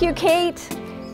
Kate.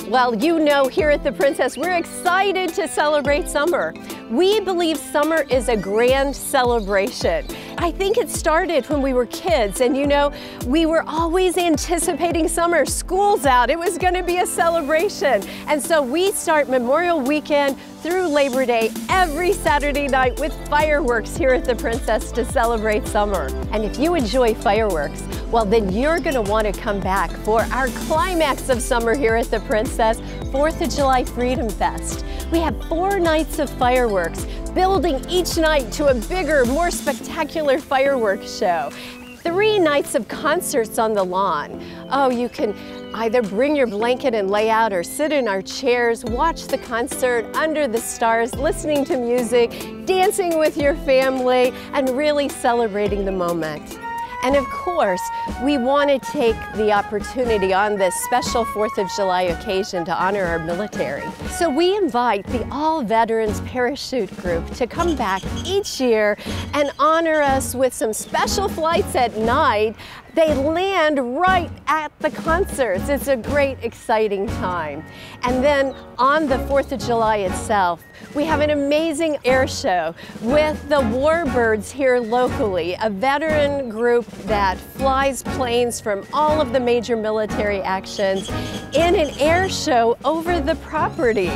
Well, you know, here at The Princess, we're excited to celebrate summer. We believe summer is a grand celebration. I think it started when we were kids, and you know, we were always anticipating summer. School's out, it was gonna be a celebration. And so we start Memorial Weekend through Labor Day every Saturday night with fireworks here at the Princess to celebrate summer. And if you enjoy fireworks, well, then you're going to want to come back for our climax of summer here at the Princess, 4th of July Freedom Fest. We have four nights of fireworks, building each night to a bigger, more spectacular fireworks show. Three nights of concerts on the lawn. Oh, you can either bring your blanket and lay out or sit in our chairs, watch the concert under the stars, listening to music, dancing with your family, and really celebrating the moment. And of course, we want to take the opportunity on this special 4th of July occasion to honor our military. So we invite the All Veterans Parachute Group to come back each year and honor us with some special flights at night they land right at the concerts. It's a great, exciting time. And then on the 4th of July itself, we have an amazing air show with the Warbirds here locally, a veteran group that flies planes from all of the major military actions in an air show over the property.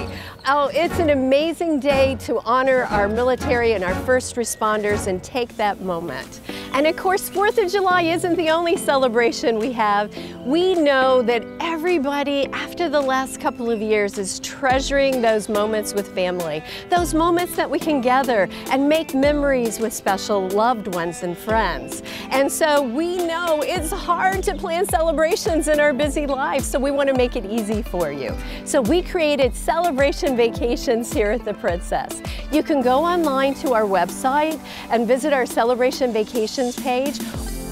Oh, it's an amazing day to honor our military and our first responders and take that moment. And of course, 4th of July isn't the only celebration we have. We know that everybody, after the last couple of years, is treasuring those moments with family, those moments that we can gather and make memories with special loved ones and friends. And so we know it's hard to plan celebrations in our busy lives, so we want to make it easy for you. So we created celebration vacations here at the Princess. You can go online to our website and visit our celebration page.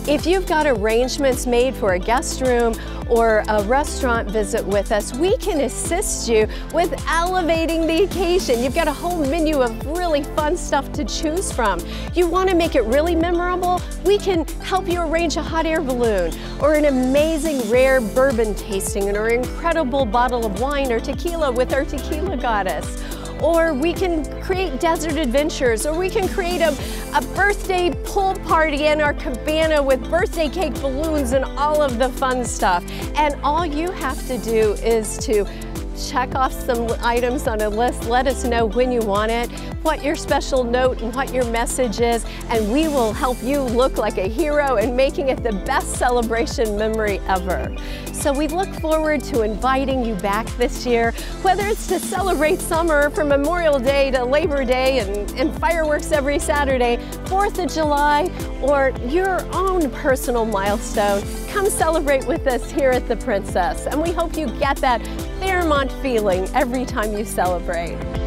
If you've got arrangements made for a guest room or a restaurant visit with us, we can assist you with elevating the occasion. You've got a whole menu of really fun stuff to choose from. You want to make it really memorable? We can help you arrange a hot air balloon or an amazing rare bourbon tasting or an incredible bottle of wine or tequila with our tequila goddess or we can create desert adventures, or we can create a, a birthday pool party in our cabana with birthday cake balloons and all of the fun stuff. And all you have to do is to check off some items on a list, let us know when you want it, what your special note and what your message is, and we will help you look like a hero and making it the best celebration memory ever. So we look forward to inviting you back this year, whether it's to celebrate summer from Memorial Day to Labor Day and, and fireworks every Saturday, 4th of July, or your own personal milestone, come celebrate with us here at the Princess. And we hope you get that Fairmont feeling every time you celebrate.